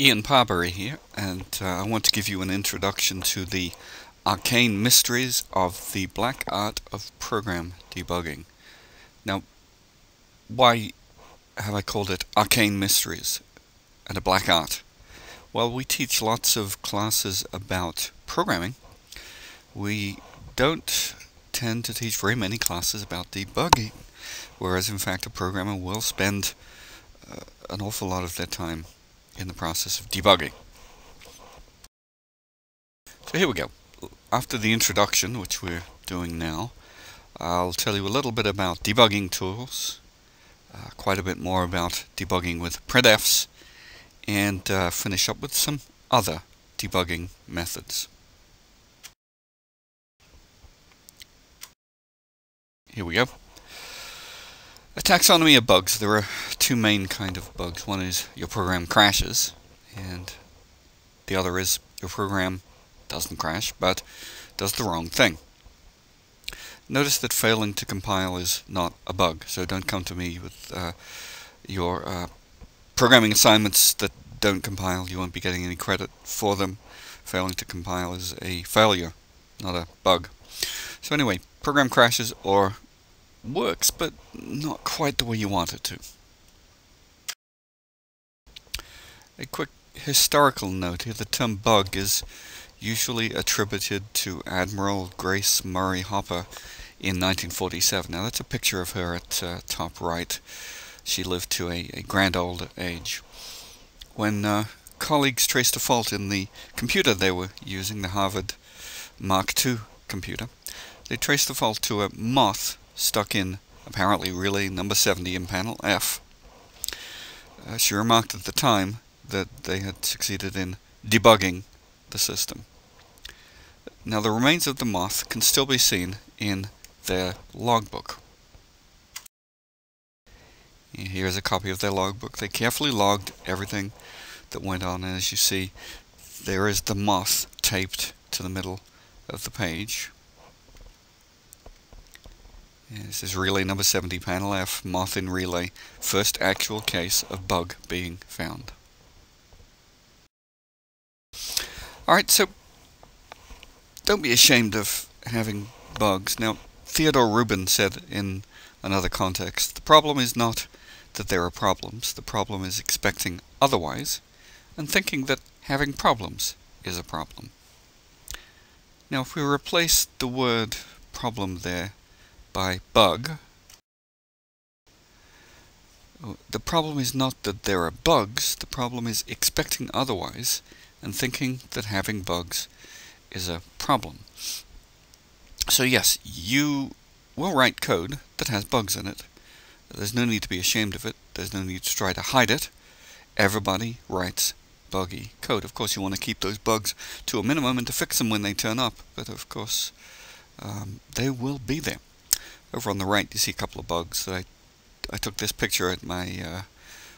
Ian Parberry here, and uh, I want to give you an introduction to the arcane mysteries of the black art of program debugging. Now, why have I called it arcane mysteries and a black art? Well, we teach lots of classes about programming. We don't tend to teach very many classes about debugging, whereas in fact a programmer will spend uh, an awful lot of their time in the process of debugging. So here we go. After the introduction, which we're doing now, I'll tell you a little bit about debugging tools, uh, quite a bit more about debugging with printfs, and uh, finish up with some other debugging methods. Here we go. A taxonomy of bugs. There are two main kind of bugs. One is your program crashes, and the other is your program doesn't crash, but does the wrong thing. Notice that failing to compile is not a bug, so don't come to me with uh, your uh, programming assignments that don't compile. You won't be getting any credit for them. Failing to compile is a failure, not a bug. So anyway, program crashes or works, but not quite the way you want it to. A quick historical note here, the term bug is usually attributed to Admiral Grace Murray Hopper in 1947. Now that's a picture of her at uh, top right. She lived to a, a grand old age. When uh, colleagues traced a fault in the computer they were using, the Harvard Mark II computer, they traced the fault to a moth stuck in apparently relay number 70 in panel F. Uh, she remarked at the time that they had succeeded in debugging the system. Now the remains of the moth can still be seen in their logbook. Here's a copy of their logbook. They carefully logged everything that went on and as you see there is the moth taped to the middle of the page. This is relay number 70, panel F, moth in relay, first actual case of bug being found. Alright, so don't be ashamed of having bugs. Now, Theodore Rubin said in another context, the problem is not that there are problems, the problem is expecting otherwise, and thinking that having problems is a problem. Now, if we replace the word problem there by bug. The problem is not that there are bugs, the problem is expecting otherwise and thinking that having bugs is a problem. So yes, you will write code that has bugs in it. There's no need to be ashamed of it. There's no need to try to hide it. Everybody writes buggy code. Of course, you want to keep those bugs to a minimum and to fix them when they turn up, but of course, um, they will be there. Over on the right you see a couple of bugs. That I, I took this picture at my uh,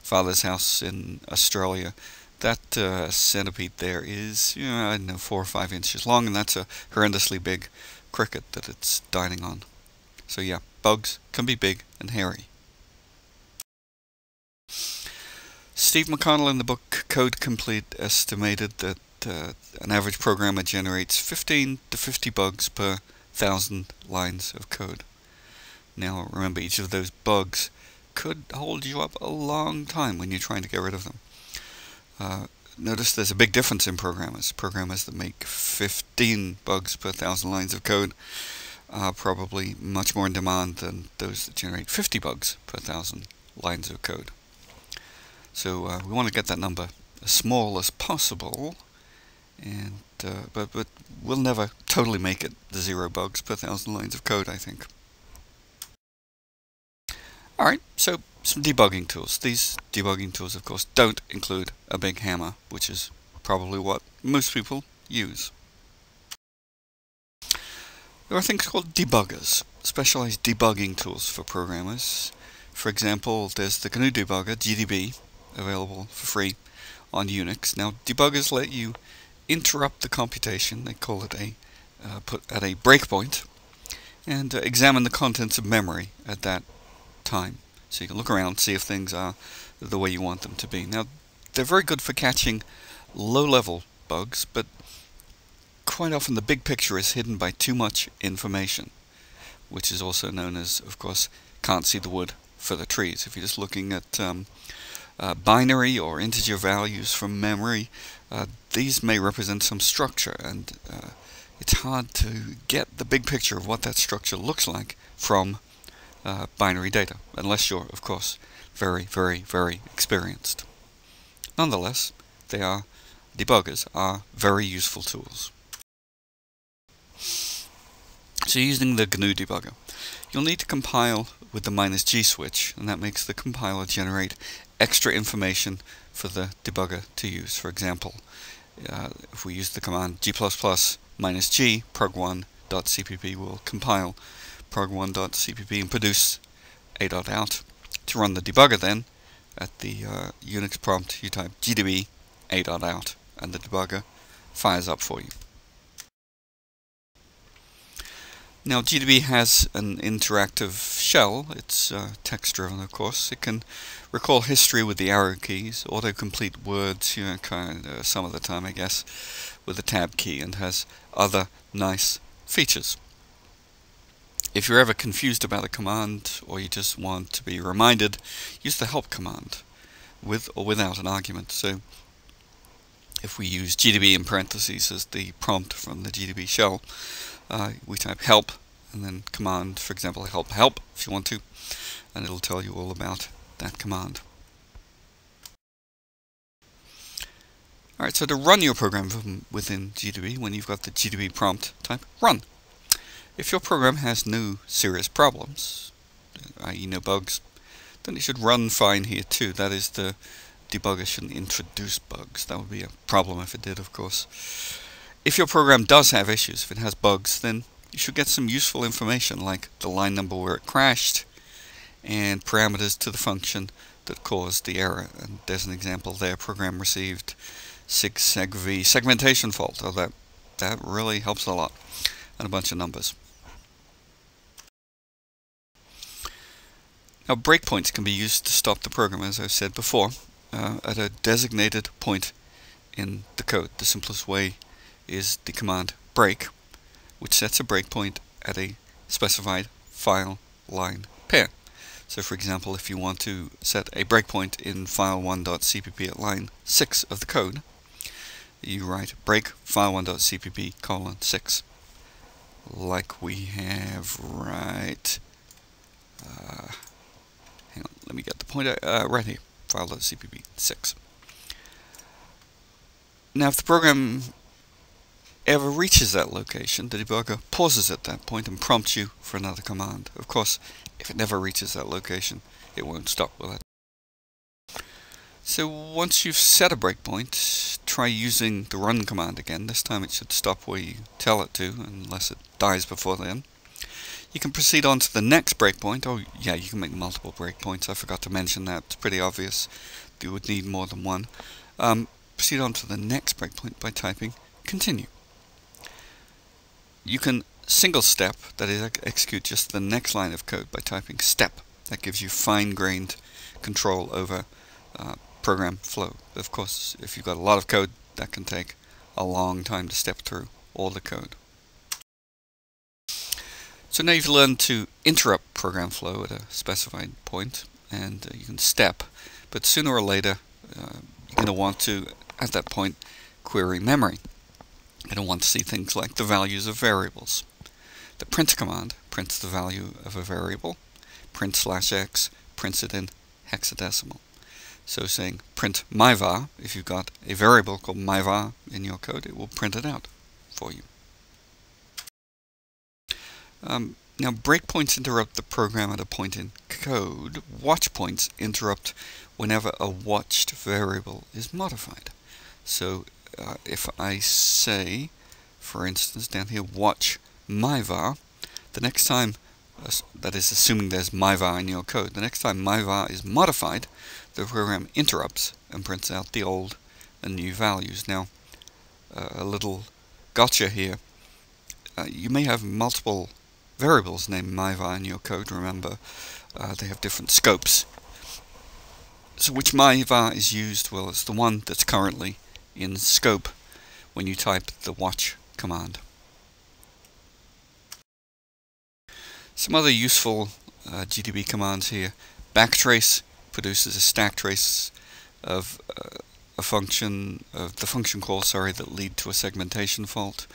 father's house in Australia. That uh, centipede there is, you know, I don't know, four or five inches long, and that's a horrendously big cricket that it's dining on. So yeah, bugs can be big and hairy. Steve McConnell in the book Code Complete estimated that uh, an average programmer generates 15 to 50 bugs per thousand lines of code. Now remember, each of those bugs could hold you up a long time when you're trying to get rid of them. Uh, notice there's a big difference in programmers. Programmers that make 15 bugs per thousand lines of code are probably much more in demand than those that generate 50 bugs per thousand lines of code. So uh, we want to get that number as small as possible, and uh, but but we'll never totally make it the zero bugs per thousand lines of code, I think. Alright, so some debugging tools. These debugging tools, of course, don't include a big hammer, which is probably what most people use. There are things called debuggers, specialized debugging tools for programmers. For example, there's the GNU debugger, GDB, available for free on Unix. Now, debuggers let you interrupt the computation, they call it a, uh, put at a breakpoint, and uh, examine the contents of memory at that time. So you can look around, see if things are the way you want them to be. Now, they're very good for catching low-level bugs, but quite often the big picture is hidden by too much information, which is also known as, of course, can't see the wood for the trees. If you're just looking at um, uh, binary or integer values from memory, uh, these may represent some structure, and uh, it's hard to get the big picture of what that structure looks like from uh, binary data, unless you're, of course, very, very, very experienced. Nonetheless, they are debuggers are very useful tools. So using the GNU debugger, you'll need to compile with the minus G switch, and that makes the compiler generate extra information for the debugger to use. For example, uh, if we use the command g++ minus g prog1.cpp will compile prog1.cpp and produce a.out. To run the debugger then, at the uh, Unix prompt you type gdb a.out and the debugger fires up for you. Now GDB has an interactive shell, it's uh, text driven of course, it can recall history with the arrow keys, autocomplete words, you know, kind of, uh, some of the time I guess, with the tab key and has other nice features. If you're ever confused about a command or you just want to be reminded, use the help command with or without an argument. So if we use GDB in parentheses as the prompt from the GDB shell, uh, we type help and then command, for example, help help if you want to, and it'll tell you all about that command. Alright, so to run your program from within GDB, when you've got the GDB prompt, type run. If your program has no serious problems, i.e. no bugs, then it should run fine here too. That is, the debugger shouldn't introduce bugs. That would be a problem if it did, of course. If your program does have issues, if it has bugs, then you should get some useful information like the line number where it crashed and parameters to the function that caused the error. And there's an example there, program received sigsegv segmentation fault. Oh, that, that really helps a lot. And a bunch of numbers. Now breakpoints can be used to stop the program, as I've said before, uh, at a designated point in the code. The simplest way is the command break, which sets a breakpoint at a specified file line pair. So for example, if you want to set a breakpoint in file1.cpp at line 6 of the code, you write break file1.cpp colon 6 like we have right uh, hang on let me get the pointer uh, right here file.cpp 6 now if the program ever reaches that location, the debugger pauses at that point and prompts you for another command. Of course, if it never reaches that location, it won't stop with it. So once you've set a breakpoint, try using the run command again. This time it should stop where you tell it to, unless it dies before then. You can proceed on to the next breakpoint. Oh, yeah, you can make multiple breakpoints. I forgot to mention that. It's pretty obvious. You would need more than one. Um, proceed on to the next breakpoint by typing continue you can single step, that is execute just the next line of code by typing step. That gives you fine-grained control over uh, program flow. Of course, if you've got a lot of code, that can take a long time to step through all the code. So now you've learned to interrupt program flow at a specified point, and uh, you can step, but sooner or later uh, you're going to want to, at that point, query memory. I don't want to see things like the values of variables. The print command prints the value of a variable. Print slash x prints it in hexadecimal. So saying print myvar, if you've got a variable called myvar in your code, it will print it out for you. Um, now breakpoints interrupt the program at a point in code. Watchpoints interrupt whenever a watched variable is modified. So uh, if I say, for instance, down here, watch myvar, the next time, uh, that is assuming there's myvar in your code, the next time myvar is modified, the program interrupts and prints out the old and new values. Now, uh, a little gotcha here. Uh, you may have multiple variables named myvar in your code, remember, uh, they have different scopes. so which MyVar is used? Well, it's the one that's currently in scope when you type the watch command. Some other useful uh, GDB commands here. Backtrace produces a stack trace of uh, a function, of the function call, sorry, that lead to a segmentation fault.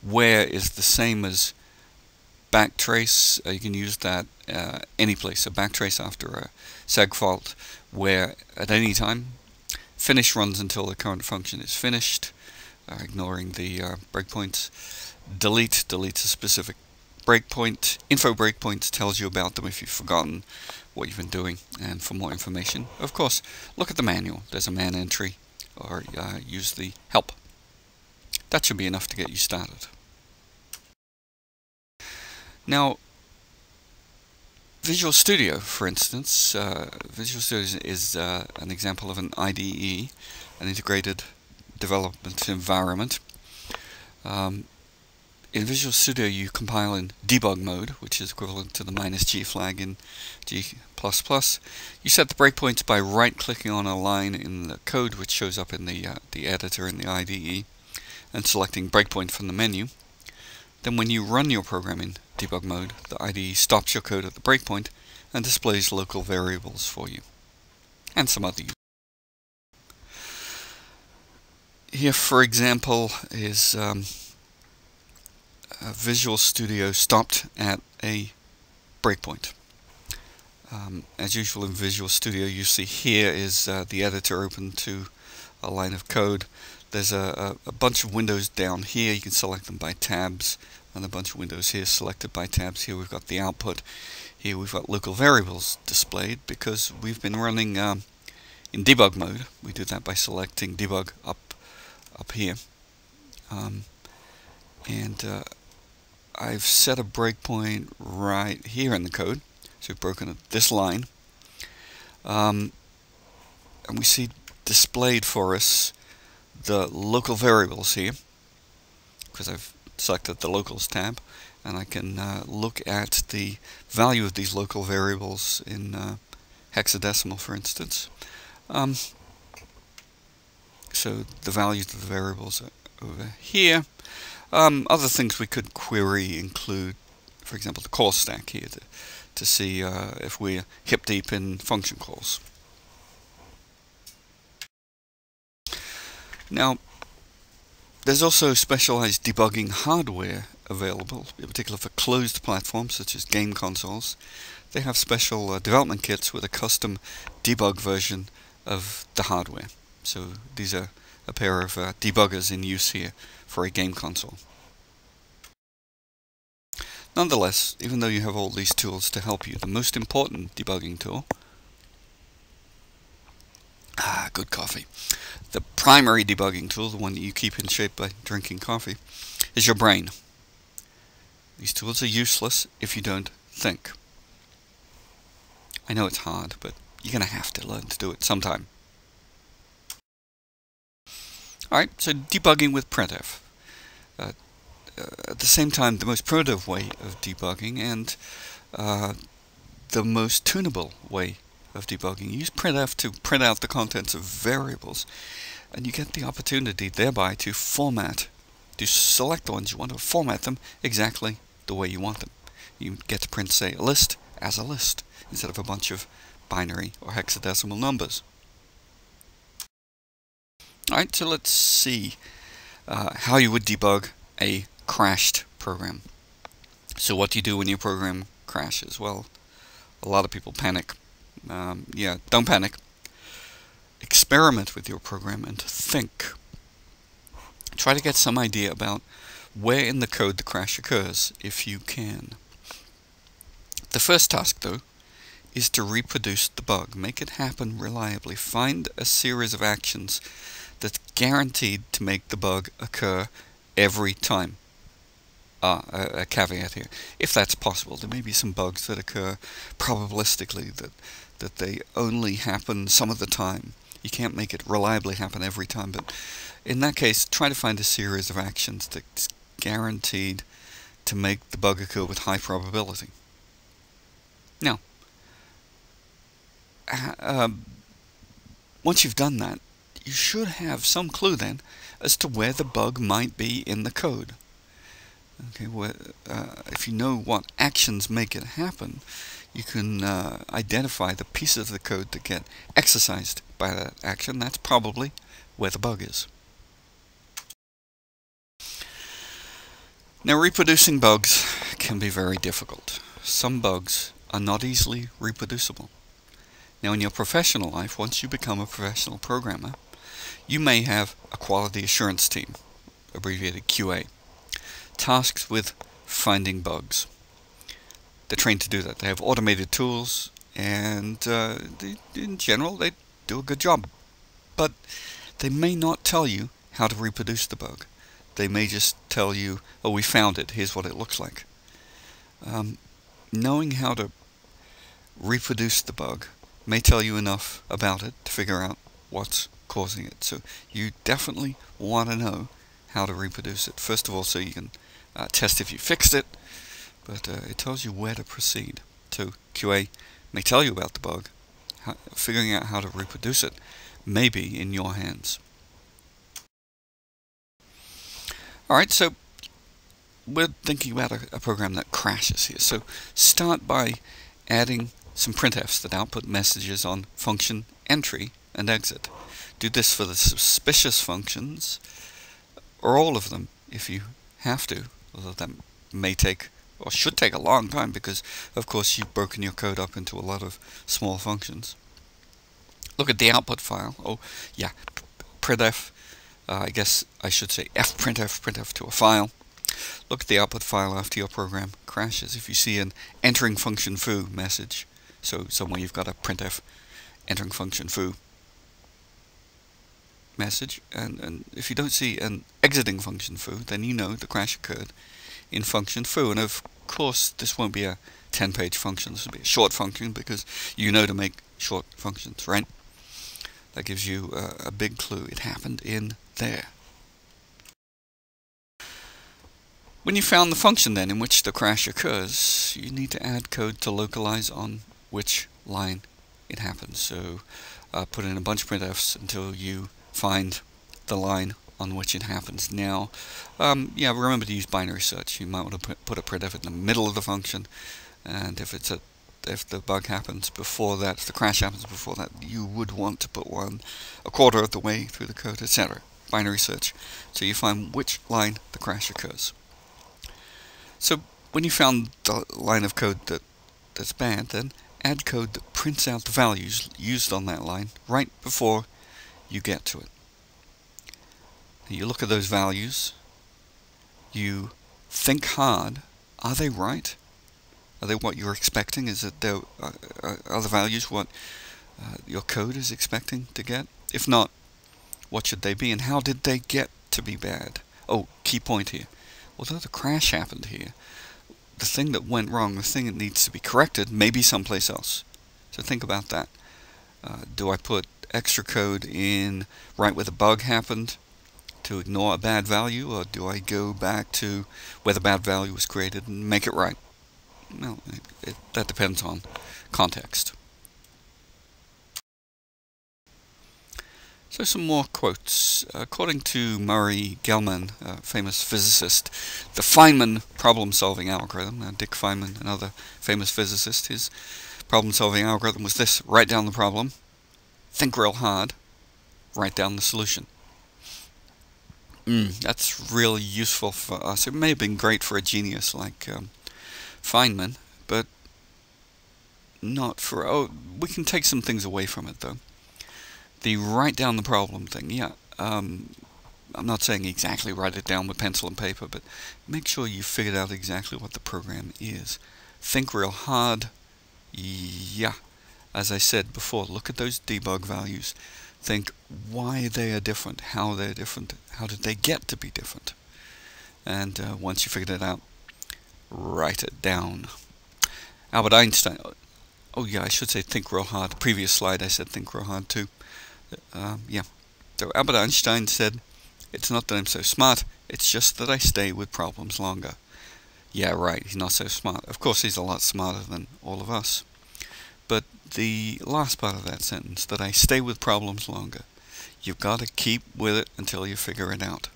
Where is the same as backtrace. Uh, you can use that uh, any place. So backtrace after a seg fault where at any time finish runs until the current function is finished, uh, ignoring the uh, breakpoints. Delete deletes a specific breakpoint. Info breakpoint tells you about them if you've forgotten what you've been doing. And for more information, of course, look at the manual. There's a man entry or uh, use the help. That should be enough to get you started. Now, Visual Studio, for instance, uh, Visual Studio is, uh, an example of an IDE, an integrated development environment. Um, in Visual Studio you compile in debug mode, which is equivalent to the minus G flag in G++. You set the breakpoints by right-clicking on a line in the code which shows up in the, uh, the editor in the IDE and selecting breakpoint from the menu. Then when you run your program in debug mode, the IDE stops your code at the breakpoint and displays local variables for you. And some other Here, for example, is um, Visual Studio stopped at a breakpoint. Um, as usual in Visual Studio, you see here is uh, the editor open to a line of code. There's a, a, a, bunch of windows down here. You can select them by tabs, and a bunch of windows here selected by tabs. Here we've got the output. Here we've got local variables displayed because we've been running um, in debug mode. We do that by selecting debug up up here. Um, and uh, I've set a breakpoint right here in the code. So we've broken this line. Um, and we see displayed for us the local variables here because I've selected the locals tab and I can uh, look at the value of these local variables in uh, hexadecimal for instance. Um, so the values of the variables are over here. Um, other things we could query include, for example, the call stack here to, to see uh, if we're hip deep in function calls. Now, there's also specialized debugging hardware available, in particular for closed platforms such as game consoles. They have special uh, development kits with a custom debug version of the hardware. So these are a pair of uh, debuggers in use here for a game console. Nonetheless, even though you have all these tools to help you, the most important debugging tool Ah, good coffee. The primary debugging tool, the one that you keep in shape by drinking coffee, is your brain. These tools are useless if you don't think. I know it's hard, but you're going to have to learn to do it sometime. Alright, so debugging with printf. Uh, uh, at the same time, the most primitive way of debugging and uh, the most tunable way of debugging. Use printf to print out the contents of variables, and you get the opportunity thereby to format, to select the ones you want to format them exactly the way you want them. You get to print, say, a list as a list instead of a bunch of binary or hexadecimal numbers. Alright, so let's see uh, how you would debug a crashed program. So what do you do when your program crashes? Well, a lot of people panic. Um, yeah, don't panic. Experiment with your program and think. Try to get some idea about where in the code the crash occurs, if you can. The first task, though, is to reproduce the bug. Make it happen reliably. Find a series of actions that's guaranteed to make the bug occur every time. Ah, a, a, caveat here. If that's possible, there may be some bugs that occur probabilistically that that they only happen some of the time. You can't make it reliably happen every time, but in that case, try to find a series of actions that's guaranteed to make the bug occur with high probability. Now, uh, once you've done that, you should have some clue then as to where the bug might be in the code. Okay, well, uh, if you know what actions make it happen, you can uh, identify the pieces of the code that get exercised by that action. That's probably where the bug is. Now, reproducing bugs can be very difficult. Some bugs are not easily reproducible. Now, in your professional life, once you become a professional programmer, you may have a quality assurance team, abbreviated QA, tasked with finding bugs. They're trained to do that. They have automated tools, and uh, they, in general, they do a good job. But they may not tell you how to reproduce the bug. They may just tell you, oh, we found it, here's what it looks like. Um, knowing how to reproduce the bug may tell you enough about it to figure out what's causing it. So you definitely want to know how to reproduce it. First of all, so you can uh, test if you fixed it, but uh, it tells you where to proceed. So QA may tell you about the bug. How, figuring out how to reproduce it may be in your hands. Alright, so we're thinking about a, a, program that crashes here. So start by adding some printfs that output messages on function entry and exit. Do this for the suspicious functions, or all of them if you have to, although that may take or should take a long time because of course you've broken your code up into a lot of small functions. Look at the output file. Oh yeah, printf, uh, I guess I should say fprintf, printf to a file. Look at the output file after your program crashes. If you see an entering function foo message, so somewhere you've got a printf entering function foo message, and, and if you don't see an exiting function foo, then you know the crash occurred in function foo. And of course, this won't be a 10-page function. This will be a short function because you know to make short functions, right? That gives you a big clue. It happened in there. When you found the function then in which the crash occurs, you need to add code to localize on which line it happens. So uh, put in a bunch of printfs until you find the line on which it happens. Now, um, yeah, remember to use binary search. You might want to put, a printf in the middle of the function, and if it's a if the bug happens before that, if the crash happens before that, you would want to put one a quarter of the way through the code, etc. Binary search. So you find which line the crash occurs. So when you found the line of code that that's bad, then add code that prints out the values used on that line right before you get to it. You look at those values, you think hard, are they right? Are they what you're expecting? Is it the, uh, uh, are the values what uh, your code is expecting to get? If not, what should they be and how did they get to be bad? Oh, key point here. Although the crash happened here, the thing that went wrong, the thing that needs to be corrected, may be someplace else. So think about that. Uh, do I put extra code in right where the bug happened to ignore a bad value, or do I go back to where the bad value was created and make it right? Well, it, it, that depends on context. So some more quotes. According to Murray Gell-Mann, a famous physicist, the Feynman problem-solving algorithm, uh, Dick Feynman, another famous physicist, his problem-solving algorithm was this. Write down the problem, think real hard, write down the solution. Mm, that's really useful for us. It may have been great for a genius like um, Feynman, but not for... Oh, we can take some things away from it, though. The write down the problem thing, yeah. Um, I'm not saying exactly write it down with pencil and paper, but make sure you figured out exactly what the program is. Think real hard. Yeah. As I said before, look at those debug values. Think why they are different, how they're different, how did they get to be different. And uh, once you figured it out, write it down. Albert Einstein, oh yeah, I should say think real hard. Previous slide I said think real hard too. Um, yeah. So Albert Einstein said, It's not that I'm so smart, it's just that I stay with problems longer. Yeah, right, he's not so smart. Of course, he's a lot smarter than all of us. But the last part of that sentence, that I stay with problems longer. You've got to keep with it until you figure it out.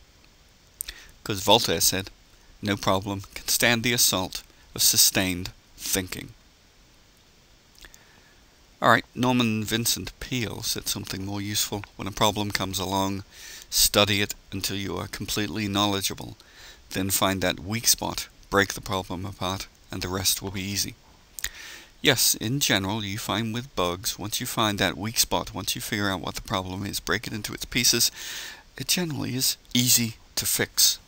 Because Voltaire said, no problem can stand the assault of sustained thinking. Alright, Norman Vincent Peale said something more useful. When a problem comes along, study it until you are completely knowledgeable. Then find that weak spot, break the problem apart, and the rest will be easy. Yes, in general, you find with bugs, once you find that weak spot, once you figure out what the problem is, break it into its pieces, it generally is easy to fix.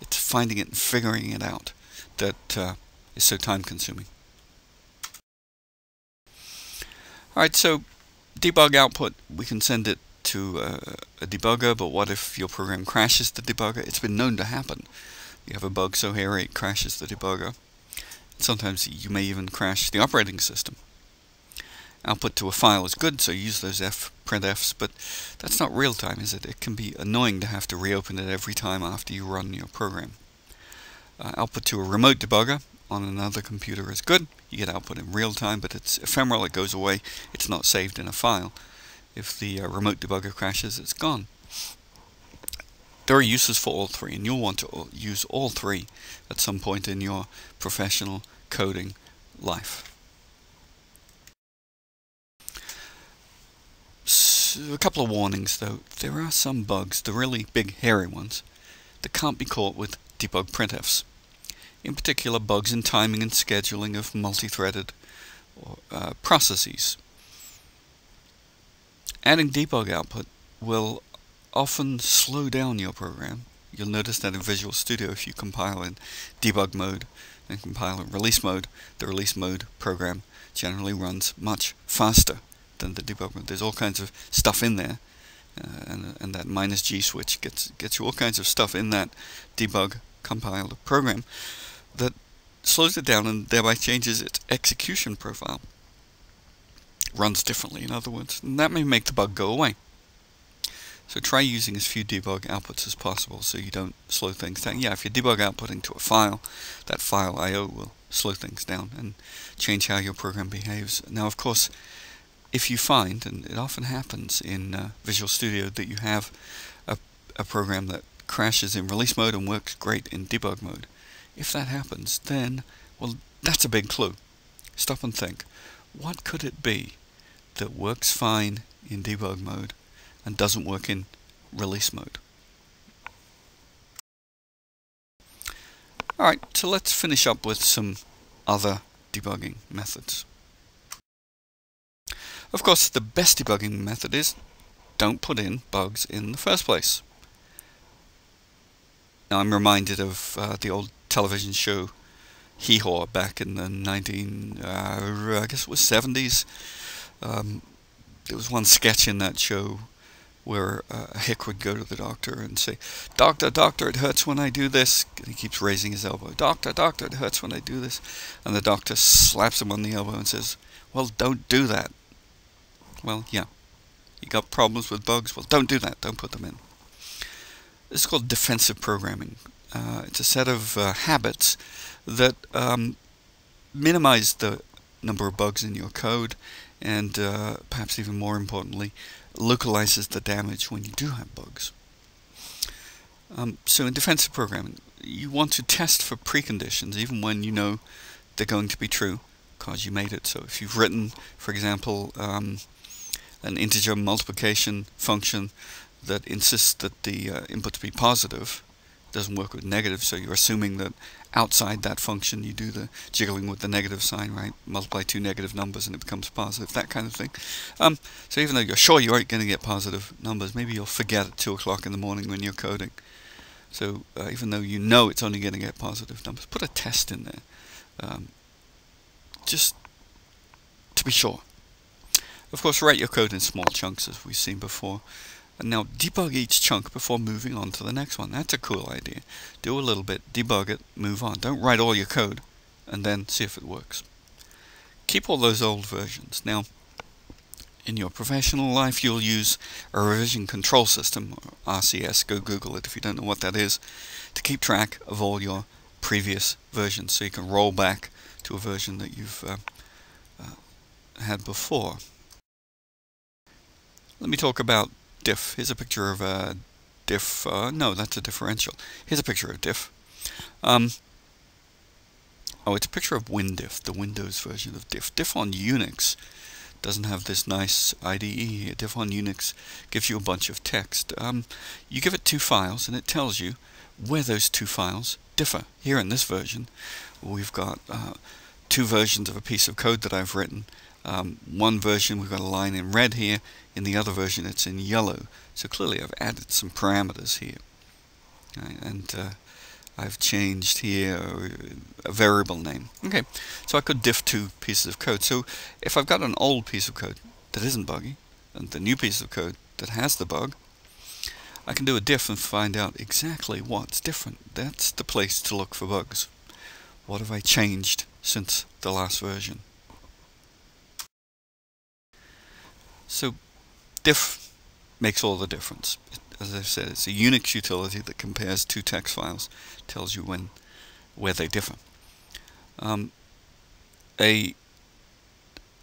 It's finding it and figuring it out that uh, is so time consuming. Alright, so debug output, we can send it to uh, a debugger, but what if your program crashes the debugger? It's been known to happen. You have a bug so hairy it crashes the debugger. Sometimes you may even crash the operating system. Output to a file is good, so use those f printfs, but that's not real time, is it? It can be annoying to have to reopen it every time after you run your program. Uh, output to a remote debugger on another computer is good. You get output in real time, but it's ephemeral, it goes away, it's not saved in a file. If the uh, remote debugger crashes, it's gone. There are uses for all three, and you'll want to use all three at some point in your professional coding life. So, a couple of warnings though. There are some bugs, the really big hairy ones, that can't be caught with debug printfs. In particular, bugs in timing and scheduling of multi-threaded uh, processes. Adding debug output will often slow down your program. You'll notice that in Visual Studio, if you compile in debug mode and compile in release mode, the release mode program generally runs much faster than the debug mode. There's all kinds of stuff in there, uh, and, and that minus G switch gets, gets you all kinds of stuff in that debug compiled program that slows it down and thereby changes its execution profile. Runs differently, in other words, and that may make the bug go away. So try using as few debug outputs as possible so you don't slow things down. Yeah, if you debug outputting to a file, that file I.O. will slow things down and change how your program behaves. Now, of course, if you find, and it often happens in uh, Visual Studio, that you have a, a program that crashes in release mode and works great in debug mode, if that happens, then, well, that's a big clue. Stop and think. What could it be that works fine in debug mode and doesn't work in release mode. Alright, so let's finish up with some other debugging methods. Of course, the best debugging method is don't put in bugs in the first place. Now I'm reminded of uh, the old television show Hee Haw back in the 19, uh, I guess it was 70s. Um, there was one sketch in that show where uh, Hick would go to the doctor and say, Doctor, doctor, it hurts when I do this. And he keeps raising his elbow. Doctor, doctor, it hurts when I do this. And the doctor slaps him on the elbow and says, Well, don't do that. Well, yeah. You got problems with bugs? Well, don't do that. Don't put them in. This is called defensive programming. Uh, it's a set of uh, habits that um, minimize the number of bugs in your code and uh, perhaps even more importantly, localizes the damage when you do have bugs. Um, so in defensive programming, you want to test for preconditions even when you know they're going to be true because you made it. So if you've written, for example, um, an integer multiplication function that insists that the uh, input be positive, doesn't work with negative, so you're assuming that outside that function you do the jiggling with the negative sign, right? Multiply two negative numbers and it becomes positive, that kind of thing. Um, so even though you're sure you aren't going to get positive numbers, maybe you'll forget at 2 o'clock in the morning when you're coding. So uh, even though you know it's only going to get positive numbers, put a test in there. Um, just to be sure. Of course, write your code in small chunks as we've seen before. And now debug each chunk before moving on to the next one. That's a cool idea. Do a little bit, debug it, move on. Don't write all your code and then see if it works. Keep all those old versions. Now, in your professional life, you'll use a revision control system, RCS. Go Google it if you don't know what that is, to keep track of all your previous versions so you can roll back to a version that you've uh, uh, had before. Let me talk about diff. Here's a picture of a diff. Uh, no, that's a differential. Here's a picture of diff. Um, oh, it's a picture of WinDiff, the Windows version of diff. Diff on Unix doesn't have this nice IDE. Diff on Unix gives you a bunch of text. Um, you give it two files and it tells you where those two files differ. Here in this version, we've got uh, two versions of a piece of code that I've written. Um, one version we've got a line in red here, in the other version it's in yellow. So clearly I've added some parameters here. Right, and uh, I've changed here a variable name. Okay, so I could diff two pieces of code. So if I've got an old piece of code that isn't buggy, and the new piece of code that has the bug, I can do a diff and find out exactly what's different. That's the place to look for bugs. What have I changed since the last version? So diff makes all the difference as I said, it's a Unix utility that compares two text files, tells you when where they differ. Um, a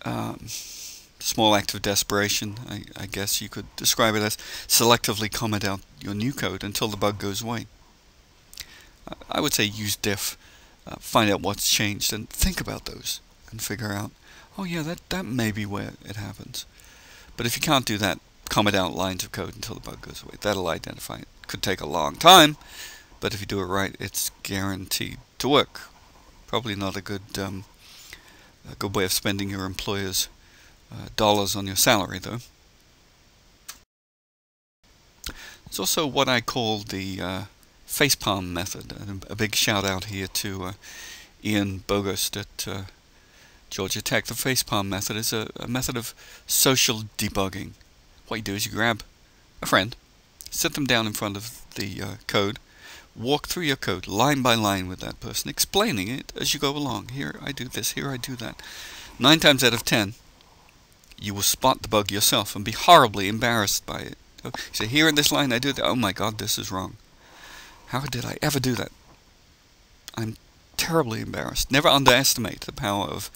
um, small act of desperation, I, I, guess you could describe it as selectively comment out your new code until the bug goes away. I would say use diff, uh, find out what's changed, and think about those, and figure out, oh yeah, that, that may be where it happens. But if you can't do that, comment out lines of code until the bug goes away. That'll identify it. Could take a long time, but if you do it right, it's guaranteed to work. Probably not a good um, a good way of spending your employer's uh, dollars on your salary, though. It's also what I call the uh, facepalm method. And a big shout out here to uh, Ian Bogost at uh, Georgia Tech. The facepalm method is a, a method of social debugging what you do is you grab a friend, sit them down in front of the uh, code, walk through your code line by line with that person, explaining it as you go along. Here I do this, here I do that. Nine times out of ten, you will spot the bug yourself and be horribly embarrassed by it. Oh, so here in this line I do that. Oh my God, this is wrong. How did I ever do that? I'm terribly embarrassed. Never underestimate the power of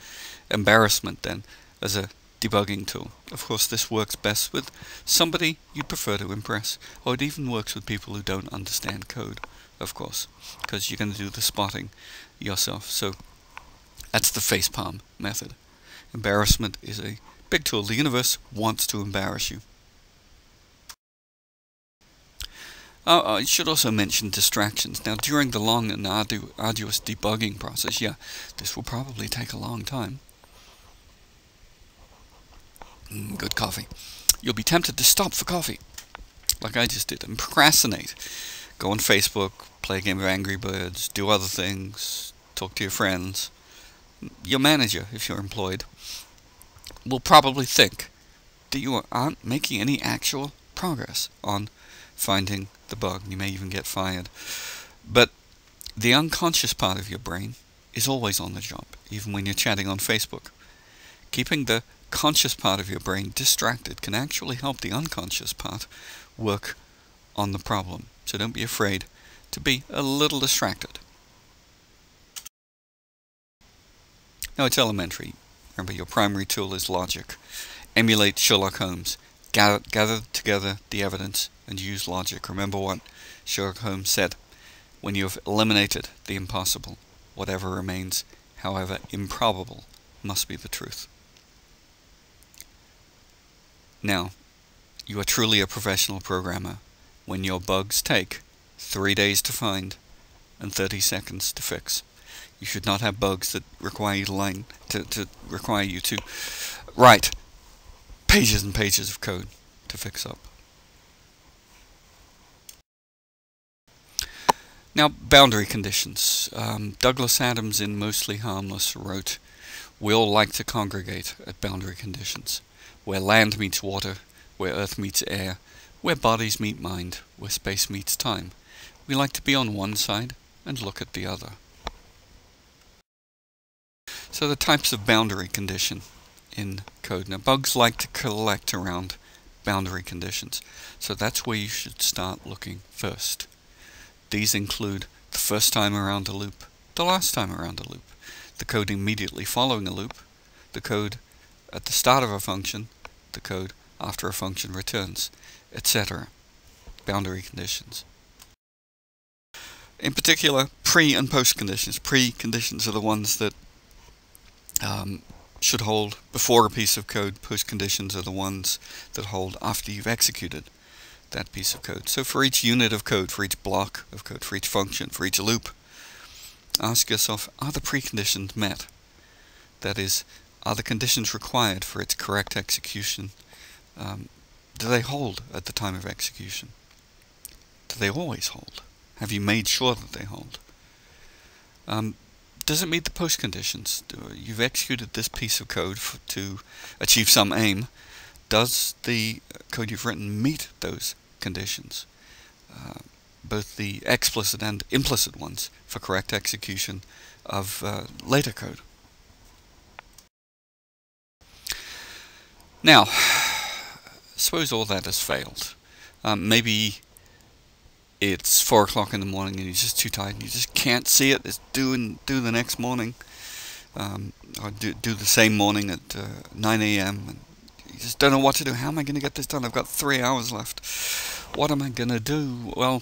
embarrassment then as a debugging tool. Of course, this works best with somebody you'd prefer to impress, or it even works with people who don't understand code, of course, because you're going to do the spotting yourself. So that's the facepalm method. Embarrassment is a big tool. The universe wants to embarrass you. Oh, oh, I should also mention distractions. Now, during the long and ardu arduous debugging process, yeah, this will probably take a long time. Mm, good coffee. You'll be tempted to stop for coffee, like I just did, and procrastinate. Go on Facebook, play a game of Angry Birds, do other things, talk to your friends. Your manager, if you're employed, will probably think that you aren't making any actual progress on finding the bug. You may even get fired. But the unconscious part of your brain is always on the job, even when you're chatting on Facebook. Keeping the conscious part of your brain distracted can actually help the unconscious part work on the problem. So don't be afraid to be a little distracted. Now it's elementary. Remember, your primary tool is logic. Emulate Sherlock Holmes. Gather, gather together the evidence and use logic. Remember what Sherlock Holmes said. When you have eliminated the impossible, whatever remains, however improbable, must be the truth. Now, you are truly a professional programmer when your bugs take 3 days to find and 30 seconds to fix. You should not have bugs that require you to line to, to require you to write pages and pages of code to fix up. Now, boundary conditions. Um, Douglas Adams in Mostly Harmless wrote, We all like to congregate at boundary conditions where land meets water, where earth meets air, where bodies meet mind, where space meets time. We like to be on one side and look at the other. So the types of boundary condition in code. Now bugs like to collect around boundary conditions. So that's where you should start looking first. These include the first time around a loop, the last time around a loop, the code immediately following a loop, the code at the start of a function, the code after a function returns, etc. Boundary conditions. In particular, pre and post conditions. Pre conditions are the ones that um, should hold before a piece of code. Post conditions are the ones that hold after you've executed that piece of code. So for each unit of code, for each block of code, for each function, for each loop, ask yourself, are the preconditions met? That is, are the conditions required for its correct execution? Um, do they hold at the time of execution? Do they always hold? Have you made sure that they hold? Um, does it meet the post conditions? You've executed this piece of code to achieve some aim. Does the code you've written meet those conditions? Uh, both the explicit and implicit ones for correct execution of uh, later code. Now, suppose all that has failed. Um, maybe it's four o'clock in the morning and you're just too tired and you just can't see it. It's due due the next morning, um, or do do the same morning at uh, 9 a.m. and you just don't know what to do. How am I going to get this done? I've got three hours left. What am I going to do? Well,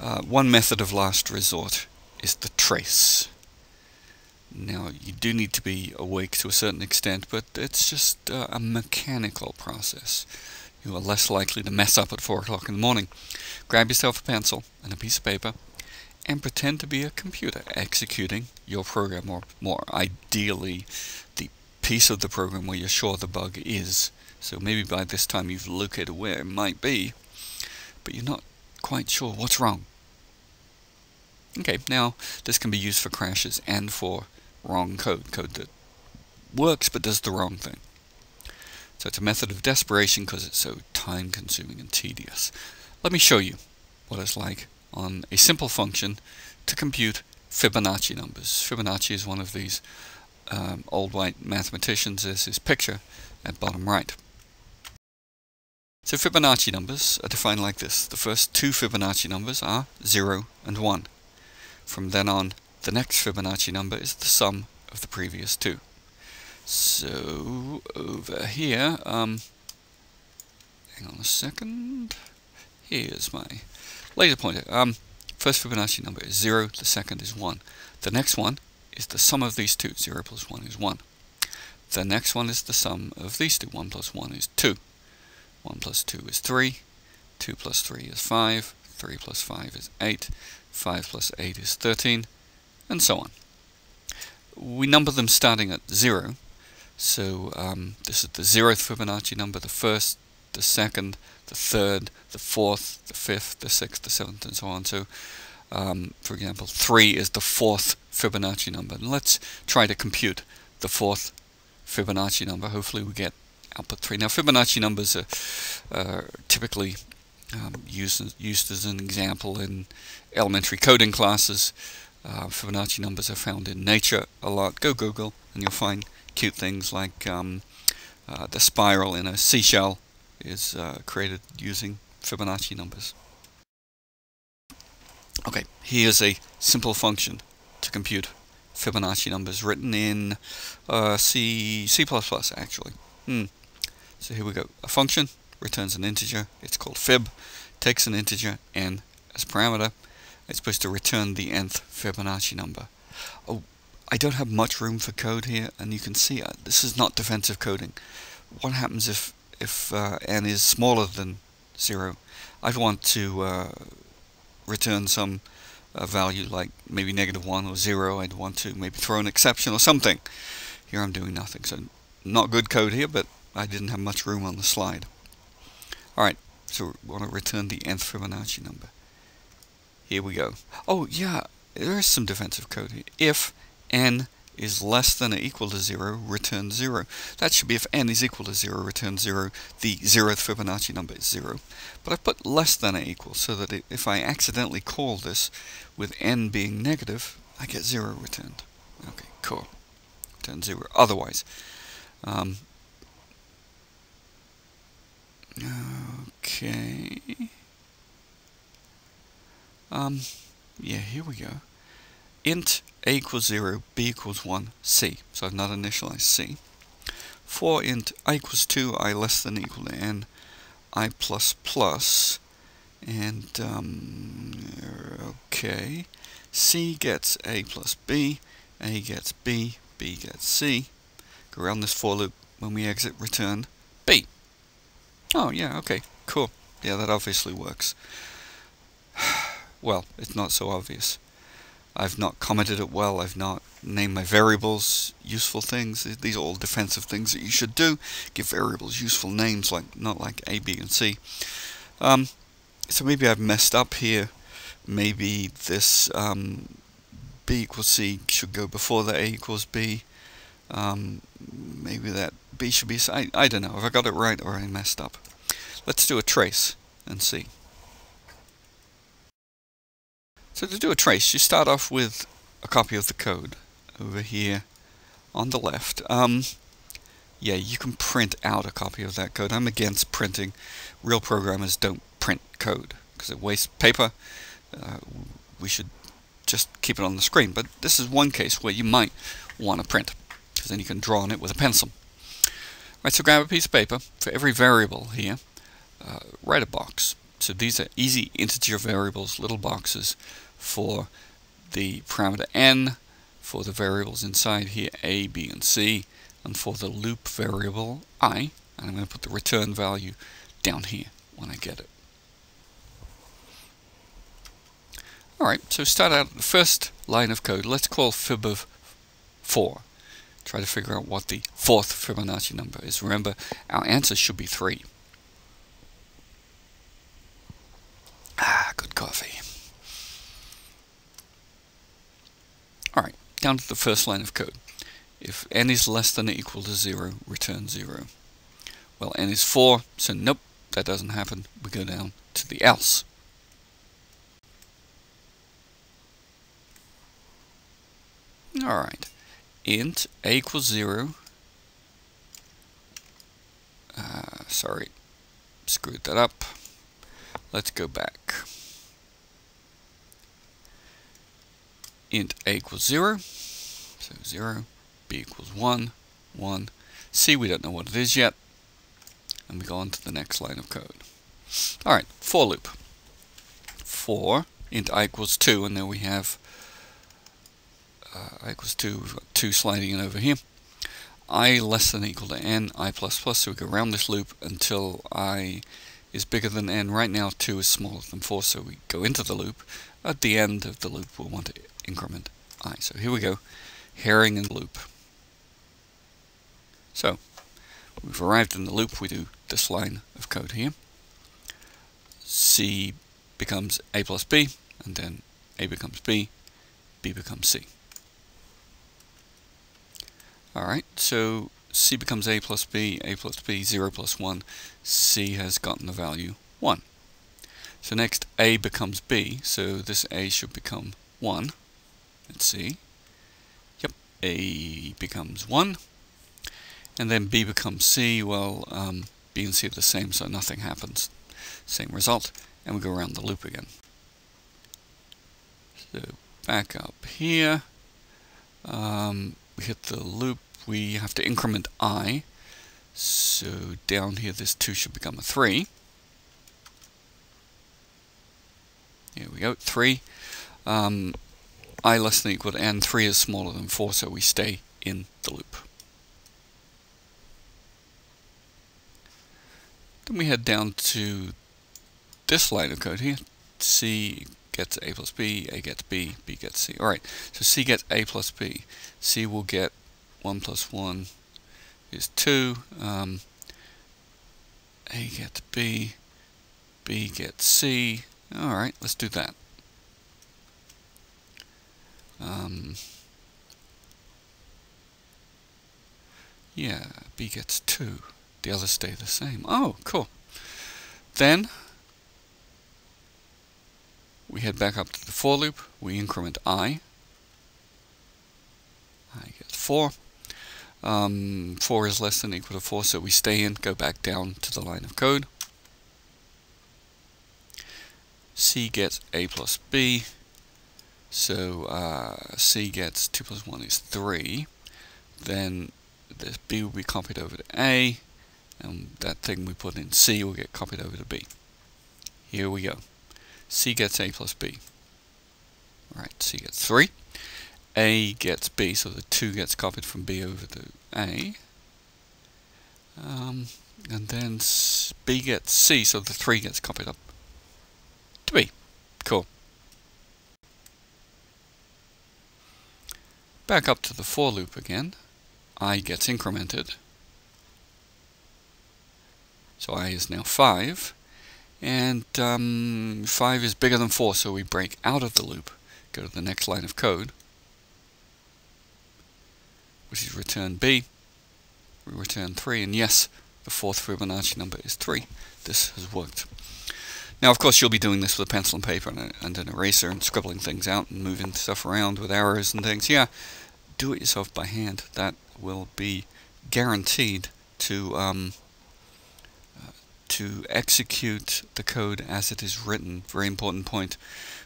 uh, one method of last resort is the trace. Now, you do need to be awake to a certain extent, but it's just uh, a mechanical process you are less likely to mess up at 4 o'clock in the morning. Grab yourself a pencil and a piece of paper and pretend to be a computer executing your program, or more ideally, the piece of the program where you're sure the bug is. So maybe by this time you've located where it might be, but you're not quite sure what's wrong. Okay, now this can be used for crashes and for wrong code, code that works but does the wrong thing. So it's a method of desperation because it's so time consuming and tedious. Let me show you what it's like on a simple function to compute Fibonacci numbers. Fibonacci is one of these um, old white mathematicians. There's his picture at bottom right. So Fibonacci numbers are defined like this. The first two Fibonacci numbers are 0 and 1. From then on, the next Fibonacci number is the sum of the previous two. So over here, um, hang on a second. Here's my laser pointer. Um, first Fibonacci number is 0, the second is 1. The next one is the sum of these two. 0 plus 1 is 1. The next one is the sum of these two. 1 plus 1 is 2. 1 plus 2 is 3. 2 plus 3 is 5. 3 plus 5 is 8. 5 plus 8 is 13. And so on. We number them starting at 0 so um, this is the zeroth Fibonacci number, the first, the second, the third, the fourth, the fifth, the sixth, the seventh, and so on. So, um, for example, 3 is the fourth Fibonacci number. And let's try to compute the fourth Fibonacci number. Hopefully we get output 3. Now Fibonacci numbers are uh, typically um, used, used as an example in elementary coding classes. Uh, Fibonacci numbers are found in nature a lot. Go Google and you'll find cute things like um, uh, the spiral in a seashell is uh, created using Fibonacci numbers. Okay, here's a simple function to compute Fibonacci numbers written in uh, C, C++ actually. Hmm. So here we go. A function returns an integer. It's called fib. Takes an integer n as parameter. It's supposed to return the nth Fibonacci number. Oh, I don't have much room for code here, and you can see uh, this is not defensive coding. What happens if if uh, n is smaller than 0? I'd want to uh, return some uh, value like maybe negative 1 or 0. I'd want to maybe throw an exception or something. Here I'm doing nothing, so not good code here, but I didn't have much room on the slide. Alright, so we want to return the nth Fibonacci number. Here we go. Oh, yeah, there is some defensive code here. If n is less than or equal to 0, return 0. That should be if n is equal to 0, return 0. The zeroth Fibonacci number is 0. But I put less than or equal so that if I accidentally call this with n being negative, I get 0 returned. Okay, cool. Return 0. Otherwise, um, okay. Um, yeah, here we go int a equals 0, b equals 1, c. So I've not initialized c. for int i equals 2, i less than equal to n, i plus plus, and um, okay, c gets a plus b, a gets b, b gets c. Go around this for loop. When we exit, return b. Oh yeah, okay, cool. Yeah, that obviously works. well, it's not so obvious. I've not commented it well. I've not named my variables useful things. These are all defensive things that you should do. Give variables useful names, like not like A, B, and C. Um, so maybe I've messed up here. Maybe this um, B equals C should go before the A equals B. Um, maybe that B should be. I, I don't know. Have I got it right or I messed up? Let's do a trace and see. So to do a trace, you start off with a copy of the code over here on the left. Um, yeah, you can print out a copy of that code. I'm against printing. Real programmers don't print code because it wastes paper. Uh, we should just keep it on the screen. But this is one case where you might want to print because then you can draw on it with a pencil. Right, so grab a piece of paper for every variable here. Uh, write a box. So these are easy integer variables, little boxes for the parameter n, for the variables inside here, a, b, and c, and for the loop variable i, and I'm going to put the return value down here when I get it. Alright, so start out the first line of code. Let's call fib of 4. Try to figure out what the fourth Fibonacci number is. Remember, our answer should be 3. Ah, good coffee. Alright, down to the first line of code. If n is less than or equal to 0, return 0. Well, n is 4, so nope, that doesn't happen. We go down to the else. Alright, int a equals 0. Uh, sorry, screwed that up. Let's go back. int a equals 0, so 0, b equals 1, 1, c we don't know what it is yet, and we go on to the next line of code. Alright, for loop. For int i equals 2, and then we have uh, i equals 2, we've got 2 sliding in over here. i less than equal to n, i plus plus, so we go around this loop until i is bigger than n. Right now 2 is smaller than 4, so we go into the loop. At the end of the loop we'll want to increment i. So here we go, herring in the loop. So we've arrived in the loop, we do this line of code here. C becomes a plus b, and then a becomes b, b becomes c. Alright, so c becomes a plus b, a plus b, 0 plus 1, c has gotten the value 1. So next a becomes b, so this a should become 1. Let's see. Yep, a becomes 1. And then b becomes c, well, um, b and c are the same, so nothing happens. Same result, and we go around the loop again. So back up here, um, we hit the loop, we have to increment i. So down here this 2 should become a 3. Here we go, 3. Um, i less than equal to n, 3 is smaller than 4, so we stay in the loop. Then we head down to this line of code here. C gets a plus b, a gets b, b gets c. Alright, so c gets a plus b. c will get 1 plus 1 is 2. Um, a gets b, b gets c. Alright, let's do that. Um, yeah, b gets 2. The others stay the same. Oh, cool. Then we head back up to the for loop. We increment i. i gets 4. Um, 4 is less than equal to 4, so we stay in, go back down to the line of code. C gets A plus B, so uh, C gets 2 plus 1 is 3. Then this B will be copied over to A, and that thing we put in C will get copied over to B. Here we go. C gets A plus B. Right, C gets 3. A gets B, so the 2 gets copied from B over to A. Um, and then B gets C, so the 3 gets copied up to B. Cool. Back up to the for loop again. I gets incremented. So I is now 5. And um, 5 is bigger than 4, so we break out of the loop. Go to the next line of code, which is return B. We return 3, and yes, the fourth Fibonacci number is 3. This has worked. Now, of course, you'll be doing this with a pencil and paper and, a, and, an eraser and scribbling things out and moving stuff around with arrows and things. Yeah, do it yourself by hand. That will be guaranteed to um, uh, to execute the code as it is written. Very important point.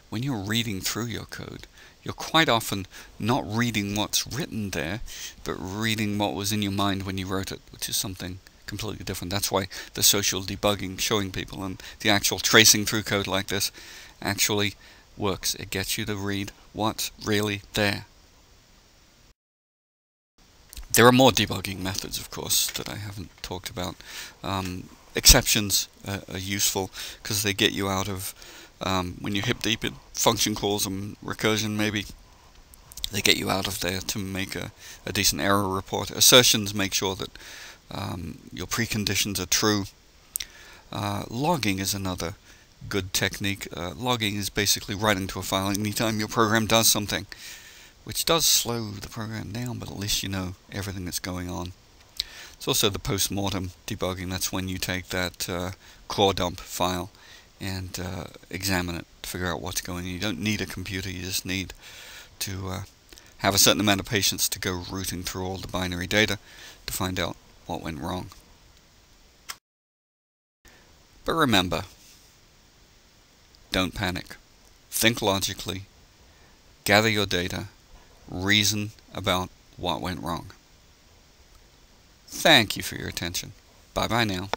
When you're reading through your code, you're quite often not reading what's written there, but reading what was in your mind when you wrote it, which is something completely different. That's why the social debugging, showing people, and the actual tracing through code like this actually works. It gets you to read what's really there. There are more debugging methods, of course, that I haven't talked about. Um, exceptions uh, are useful because they get you out of, um, when you're hip deep it, function calls and recursion maybe, they get you out of there to make a, a decent error report. Assertions make sure that um, your preconditions are true. Uh, logging is another good technique. Uh, logging is basically writing to a file anytime your program does something, which does slow the program down, but at least you know everything that's going on. It's also the post-mortem debugging. That's when you take that uh, core dump file and uh, examine it to figure out what's going on. You don't need a computer, you just need to uh, have a certain amount of patience to go rooting through all the binary data to find out what went wrong. But remember, don't panic. Think logically, gather your data, reason about what went wrong. Thank you for your attention. Bye bye now.